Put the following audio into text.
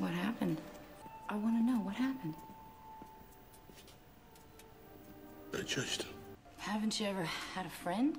What happened? I want to know what happened. I him. Haven't you ever had a friend?